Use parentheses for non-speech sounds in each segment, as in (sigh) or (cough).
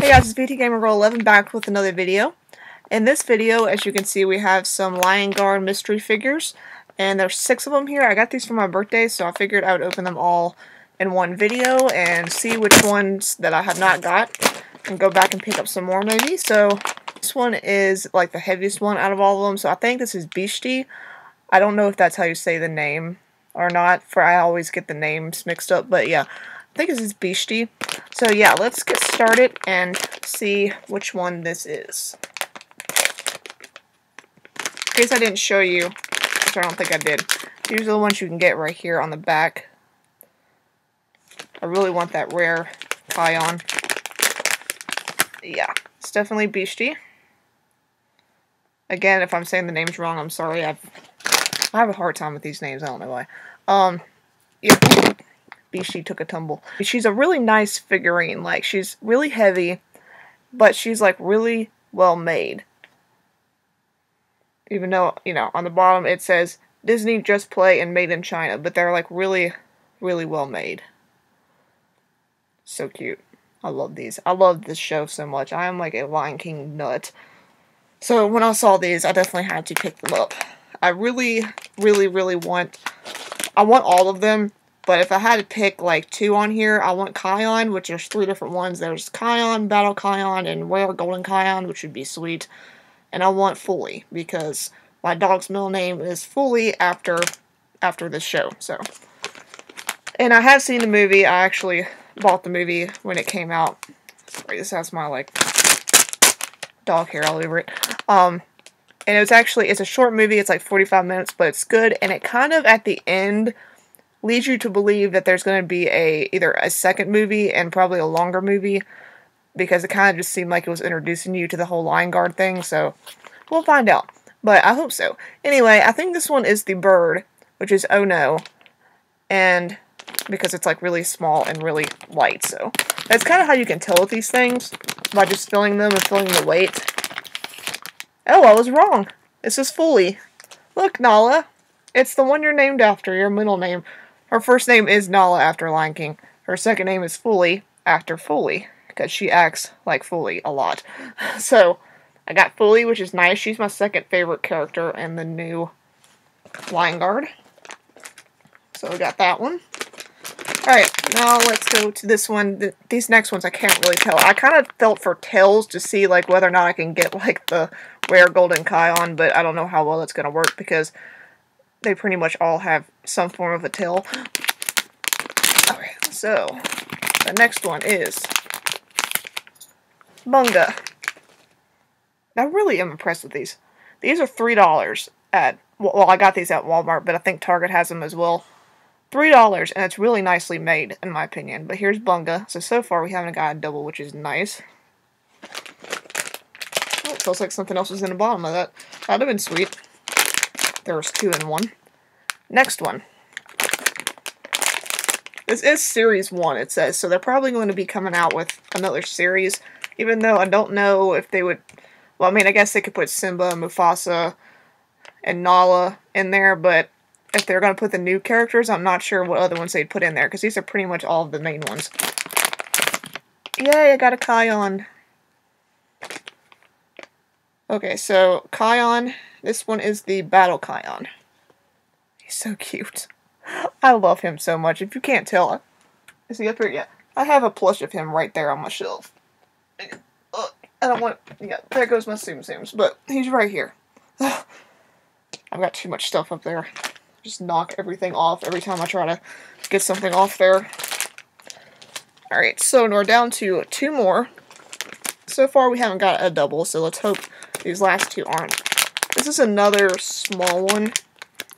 Hey guys, it's VT Gamer Girl 11 back with another video. In this video, as you can see, we have some Lion Guard mystery figures, and there's six of them here. I got these for my birthday, so I figured I would open them all in one video and see which ones that I have not got, and go back and pick up some more maybe. So this one is like the heaviest one out of all of them, so I think this is Beastie. I don't know if that's how you say the name or not, for I always get the names mixed up, but yeah. I think this is Beastie. So yeah, let's get started and see which one this is. In case I didn't show you, which I don't think I did, these are the ones you can get right here on the back. I really want that rare Kion. Yeah, it's definitely Beastie. Again, if I'm saying the names wrong, I'm sorry. I've, I have a hard time with these names. I don't know why. Um, yeah she took a tumble. She's a really nice figurine. Like, she's really heavy, but she's, like, really well made. Even though, you know, on the bottom it says Disney Just Play and Made in China, but they're, like, really, really well made. So cute. I love these. I love this show so much. I am, like, a Lion King nut. So, when I saw these, I definitely had to pick them up. I really, really, really want... I want all of them but if I had to pick like two on here, I want Kion, which there's three different ones. There's Kion, Battle Kion, and Rare Golden Kion, which would be sweet. And I want Fuli because my dog's middle name is Fuli after after this show. So, and I have seen the movie. I actually bought the movie when it came out. Sorry, this has my like dog hair all over it. Um, and it was actually it's a short movie. It's like 45 minutes, but it's good. And it kind of at the end leads you to believe that there's going to be a either a second movie and probably a longer movie because it kind of just seemed like it was introducing you to the whole Lion Guard thing. So we'll find out, but I hope so. Anyway, I think this one is the bird, which is oh no, and because it's like really small and really light. So that's kind of how you can tell with these things by just filling them and filling the weight. Oh, I was wrong. This is Fuli. Look, Nala. It's the one you're named after, your middle name. Her first name is Nala after Lion King. Her second name is Fuli after Fuli because she acts like Fuli a lot. (laughs) So I got Fuli, which is nice. She's my second favorite character in the new Lion Guard. So we got that one. Alright, now let's go to this one. These next ones I can't really tell. I kind of felt for tails to see like whether or not I can get like the rare golden Kion, but I don't know how well it's going to work because they pretty much all have some form of a tail. Alright, so the next one is Bunga. I really am impressed with these. These are $3 at, well, I got these at Walmart, but I think Target has them as well. $3, and it's really nicely made, in my opinion. But here's Bunga. So, so far we haven't got a double, which is nice. Oh, it feels like something else was in the bottom of that. That'd have been sweet. There was two in one. Next one. This is series one, it says, so they're probably going to be coming out with another series, even though I don't know if they would, well, I mean, I guess they could put Simba, Mufasa, and Nala in there, but if they're going to put the new characters, I'm not sure what other ones they'd put in there, because these are pretty much all of the main ones. Yay, I got a Kion. Okay, so Kion, this one is the Battle Kion. He's so cute. I love him so much. If you can't tell, is he up here? Yeah. I have a plush of him right there on my shelf. I don't want. Yeah, there goes my Tsum Tsums, but he's right here. (sighs) I've got too much stuff up there. Just knock everything off every time I try to get something off there. Alright, so we're down to two more. So far we haven't got a double, so let's hope these last two aren't. This is another small one.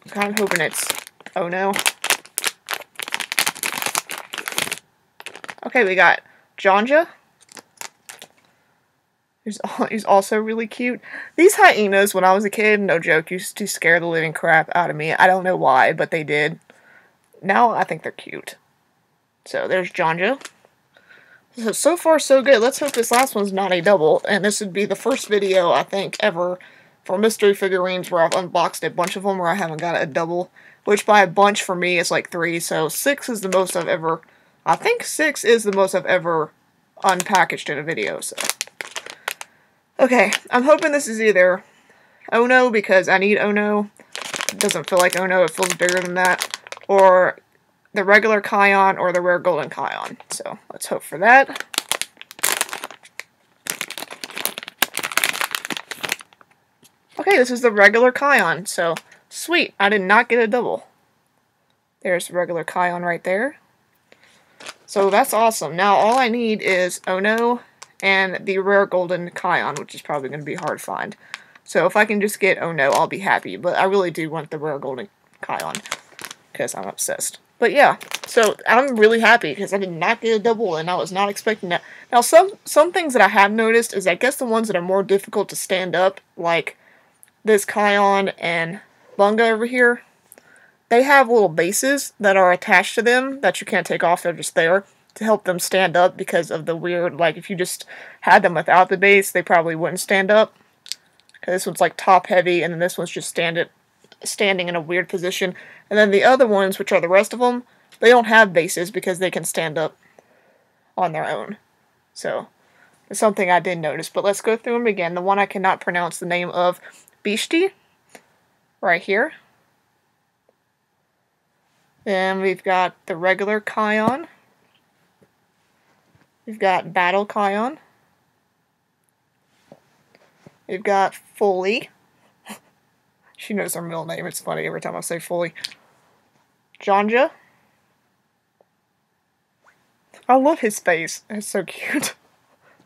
I'm kind of hoping it's... Oh no. Okay, we got Janja. He's, also really cute. These hyenas, when I was a kid, no joke, used to scare the living crap out of me. I don't know why, but they did. Now I think they're cute. So there's Janja. So, so far so good. Let's hope this last one's not a double. And this would be the first video, I think, ever for mystery figurines where I've unboxed a bunch of them where I haven't got a double. which by a bunch for me is like three, so six is the most I've ever, I think six is the most I've ever unpackaged in a video, so. Okay, I'm hoping this is either Ono, because I need Ono, it doesn't feel like Ono, it feels bigger than that, or the regular Kion or the rare golden Kion, so let's hope for that. Okay, this is the regular Kion, so sweet. I did not get a double. There's regular Kion right there. So that's awesome. Now all I need is Ono and the rare golden Kion, which is probably going to be hard to find. So if I can just get Oh No, I'll be happy. But I really do want the rare golden Kion because I'm obsessed. But yeah, so I'm really happy because I did not get a double and I was not expecting that. Now some some things that I have noticed is I guess the ones that are more difficult to stand up, like this Kion and Bunga over here, they have little bases that are attached to them that you can't take off. They're just there to help them stand up because of the weird, like, if you just had them without the base, they probably wouldn't stand up. This one's, like, top heavy, and then this one's just stand it, standing in a weird position. And then the other ones, which are the rest of them, they don't have bases because they can stand up on their own. So, it's something I did notice. But let's go through them again. The one I cannot pronounce the name of Beastie, right here. Then we've got the regular Kion. We've got Battle Kion. We've got Fuli. (laughs) she knows her middle name. It's funny every time I say Fuli. Janja. I love his face. It's so cute.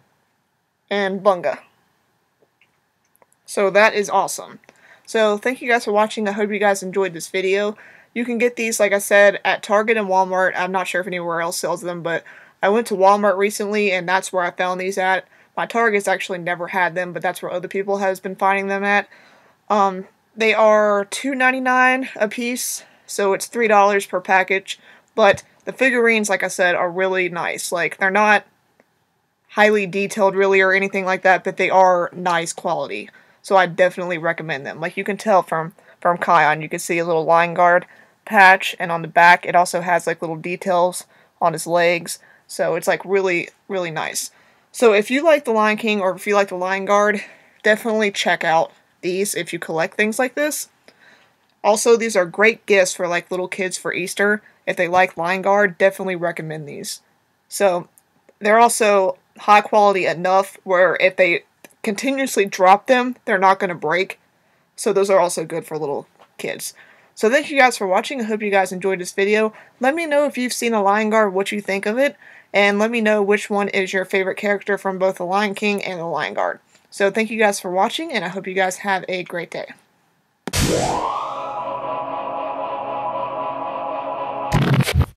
(laughs) and Bunga. So that is awesome. So thank you guys for watching. I hope you guys enjoyed this video. You can get these, like I said, at Target and Walmart. I'm not sure if anywhere else sells them, but I went to Walmart recently, and that's where I found these at. My Target's actually never had them, but that's where other people has been finding them at. Um, they are $2.99 a piece, so it's $3 per package. But the figurines, like I said, are really nice. Like, they're not highly detailed, really, or anything like that, but they are nice quality. So I definitely recommend them. Like you can tell from from Kion, you can see a little Lion Guard patch, and on the back it also has like little details on his legs. So it's like really really nice. So if you like the Lion King or if you like the Lion Guard, definitely check out these if you collect things like this. Also, these are great gifts for like little kids for Easter. If they like Lion Guard, definitely recommend these. So they're also high quality enough where if they continuously drop them, they're not going to break. So those are also good for little kids. So thank you guys for watching. I hope you guys enjoyed this video. Let me know if you've seen a Lion Guard, what you think of it. And let me know which one is your favorite character from both the Lion King and the Lion Guard. So thank you guys for watching, and I hope you guys have a great day.